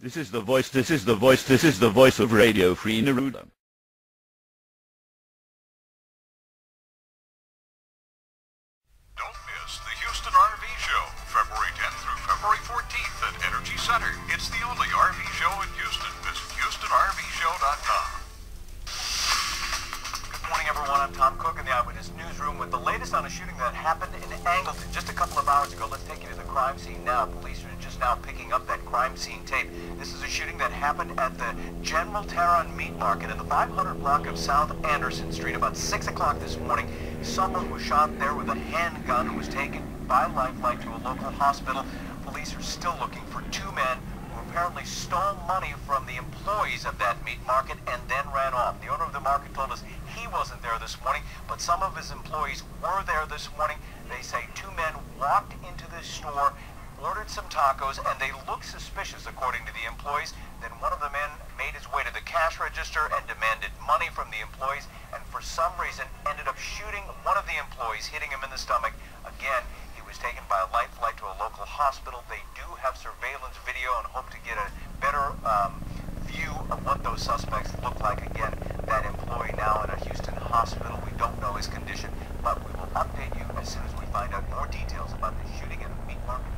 This is the voice, this is the voice, this is the voice of Radio Free Neruda. Don't miss the Houston RV Show, February 10th through February 14th at Energy Center. It's the only RV show in Houston. Visit HoustonRVShow.com. Good morning, everyone. I'm Tom Cook in the Eyewitness Newsroom with the latest on a shooting that happened in Angleton just a couple of hours ago. Let's take you to the crime scene now. Police are now picking up that crime scene tape. This is a shooting that happened at the General Terran Meat Market in the 500 block of South Anderson Street about 6 o'clock this morning. Someone was shot there with a handgun and was taken by lifeline to a local hospital. Police are still looking for two men who apparently stole money from the employees of that meat market and then ran off. The owner of the market told us he wasn't there this morning, but some of his employees were there this morning. They say two men walked into this store, ordered some tacos, and they looked suspicious, according to the employees. Then one of the men made his way to the cash register and demanded money from the employees, and for some reason ended up shooting one of the employees, hitting him in the stomach. Again, he was taken by a Life Flight to a local hospital. They do have surveillance video and hope to get a better um, view of what those suspects look like. Again, that employee now in a Houston hospital. We don't know his condition, but we will update you as soon as we find out more details about the shooting at the meat market.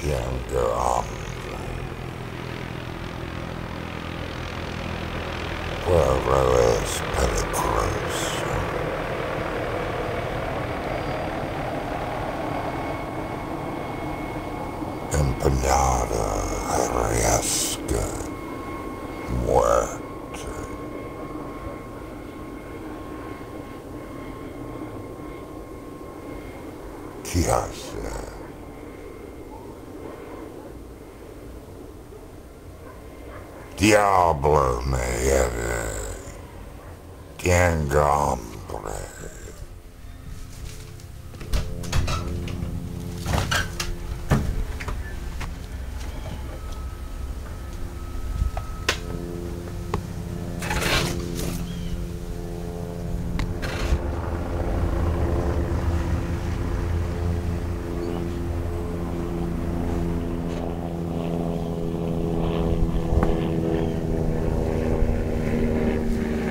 Hombre. Pueblo es peligroso. Empanada arriesga Diablo me euh, lleve. Tengo hambre.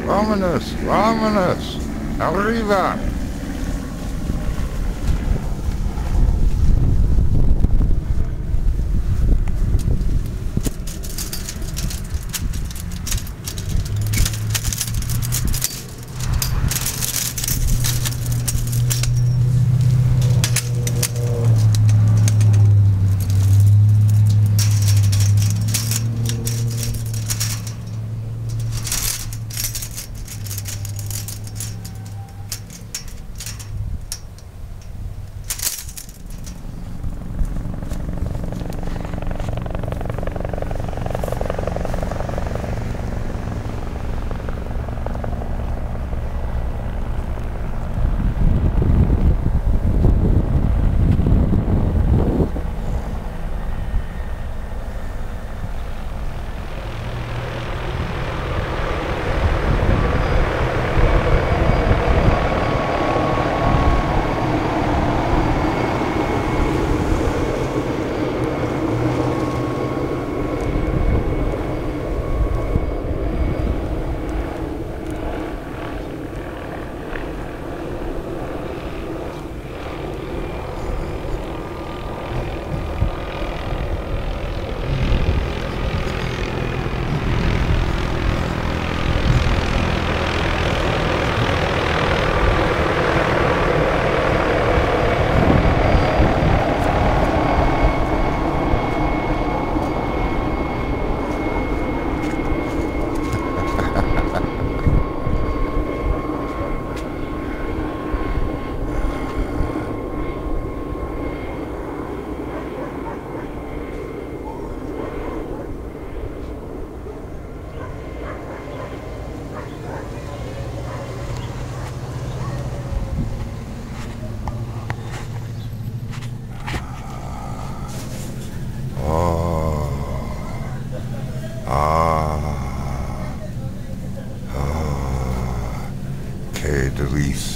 Vámonos, vámonos. Arriba.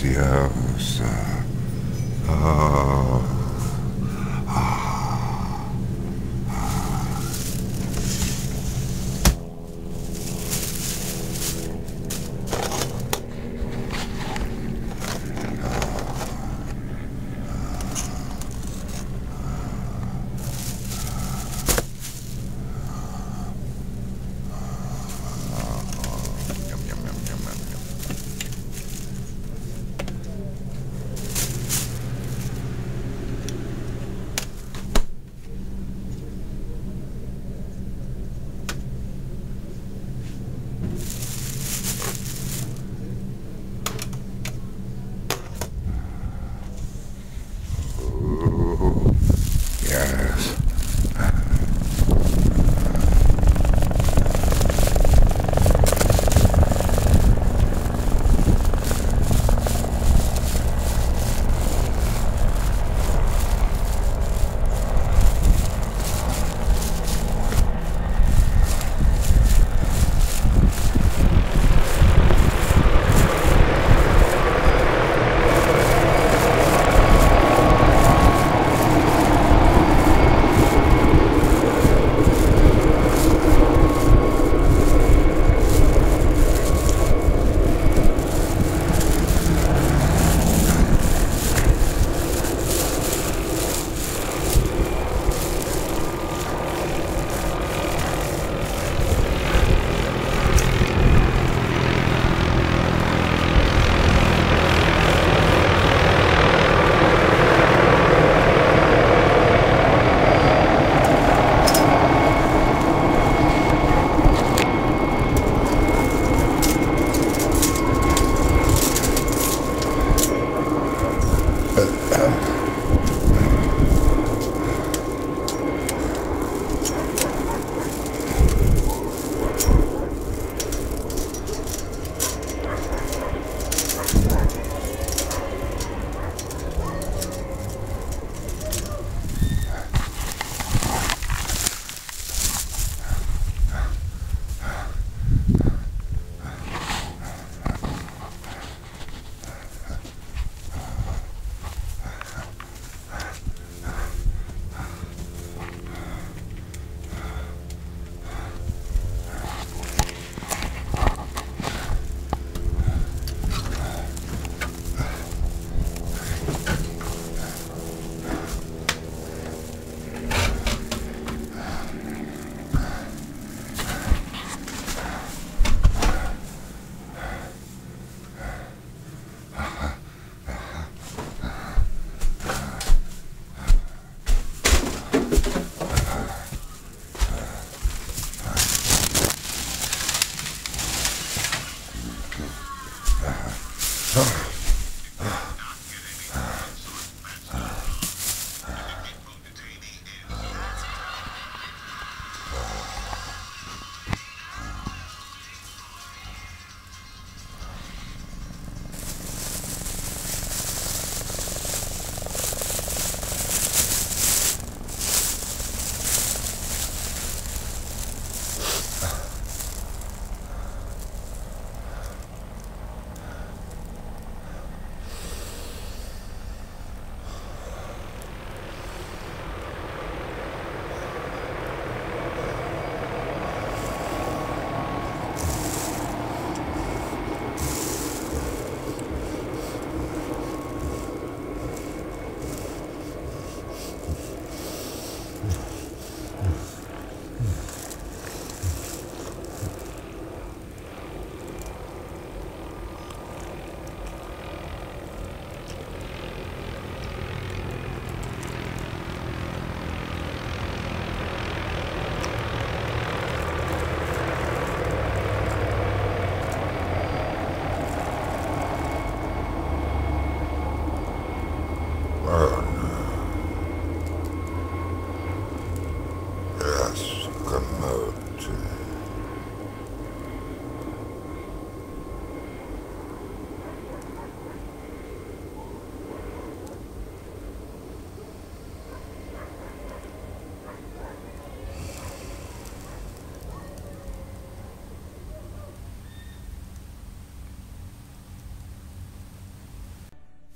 Gracias a Ooh,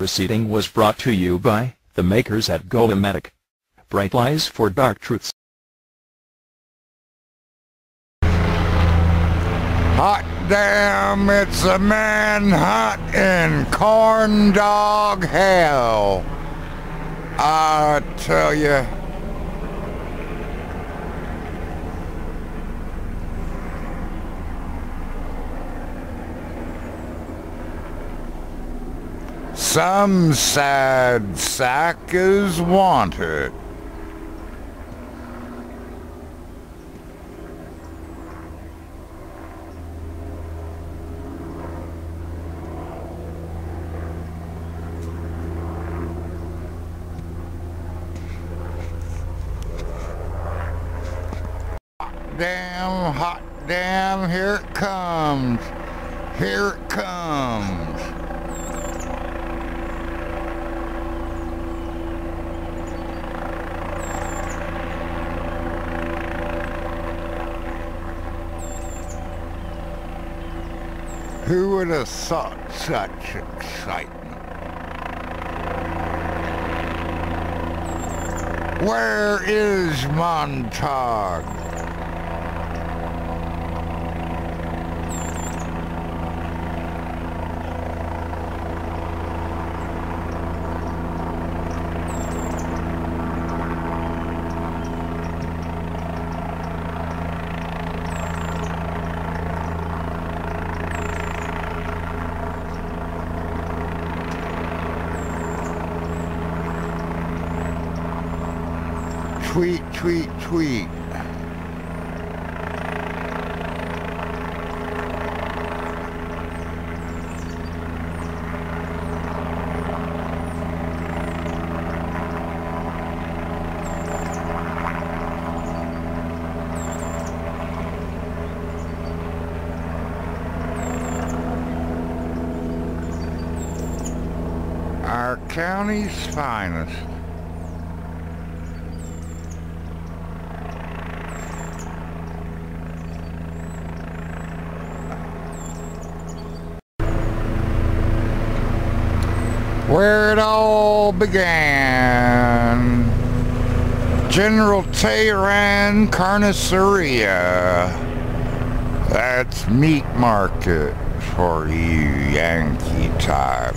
proceeding was brought to you by the makers at Golomatic. Bright lies for dark truths. Hot damn, it's a manhunt in corn dog hell. I tell you. Some sad sack is wanted. damn, hot damn, here it comes. Here it comes. Who would have thought such excitement? Where is Montauk? Tweet, tweet, tweet. Our county's finest. Where it all began. General Tehran Carniceria. That's meat market for you Yankee type.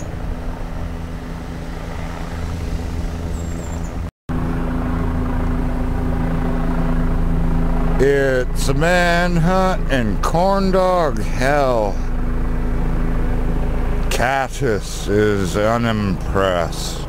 It's a manhunt and corn dog hell. Catus is unimpressed.